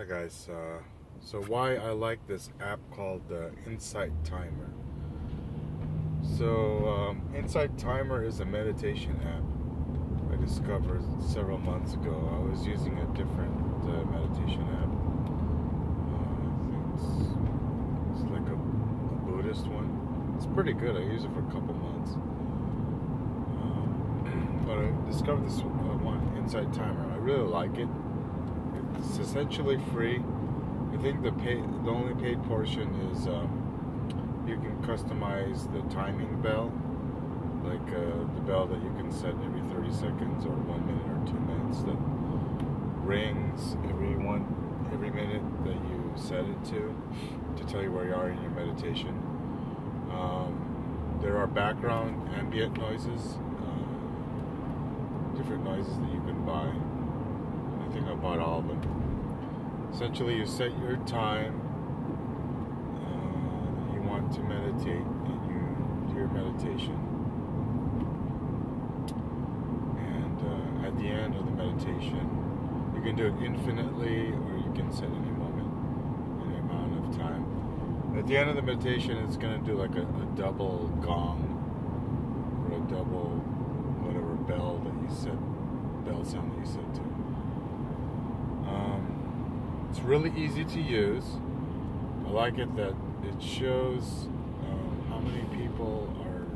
Hi guys. Uh, so why I like this app called uh, Insight Timer. So um, Insight Timer is a meditation app I discovered several months ago. I was using a different uh, meditation app. Uh, it's, it's like a, a, Buddhist one. It's pretty good. I used it for a couple months. Um, but I discovered this uh, one Insight Timer. I really like it it's essentially free. I think the pay, the only paid portion is um, you can customize the timing bell, like uh, the bell that you can set every 30 seconds or one minute or two minutes that rings every one every minute that you set it to to tell you where you are in your meditation. Um, there are background ambient noises, uh, different noises that you can buy. Bought all of them. Essentially, you set your time uh, you want to meditate, and you do your meditation. And uh, at the end of the meditation, you can do it infinitely, or you can set any moment, any amount of time. At the end of the meditation, it's going to do like a, a double gong or a double whatever bell that you set, bell sound that you set to. It's really easy to use. I like it that it shows um, how many people are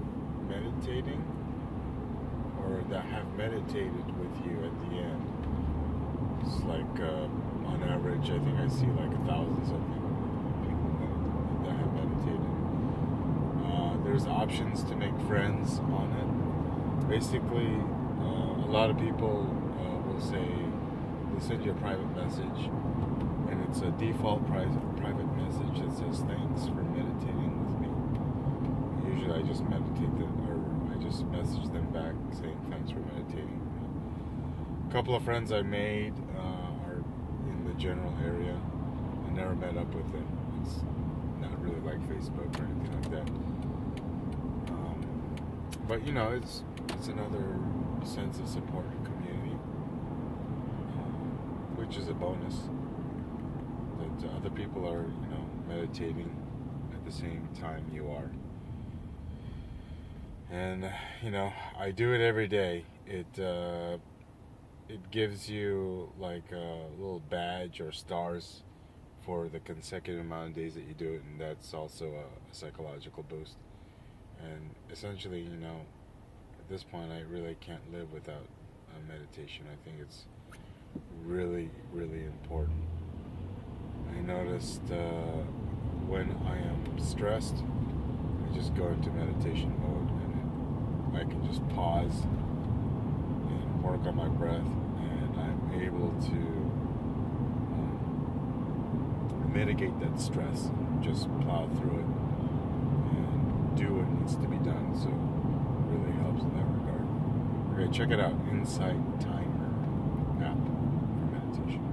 meditating or that have meditated with you at the end. It's like uh, on average, I think I see like a thousand something people that have meditated. Uh, there's options to make friends on it. Basically, uh, a lot of people uh, will say send you a private message, and it's a default private private message that says thanks for meditating with me. Usually, I just meditate them, or I just message them back saying thanks for meditating. A couple of friends I made uh, are in the general area. I never met up with them. It's not really like Facebook or anything like that. Um, but you know, it's it's another sense of support which is a bonus that uh, other people are, you know, meditating at the same time you are. And you know, I do it every day. It uh, it gives you like a little badge or stars for the consecutive amount of days that you do it, and that's also a, a psychological boost. And essentially, you know, at this point, I really can't live without meditation. I think it's really, really important. I noticed uh, when I am stressed, I just go into meditation mode and I can just pause and work on my breath, and I'm able to um, mitigate that stress and just plow through it and do what needs to be done. So it really helps in that regard. Okay, check it out, Insight Time competition.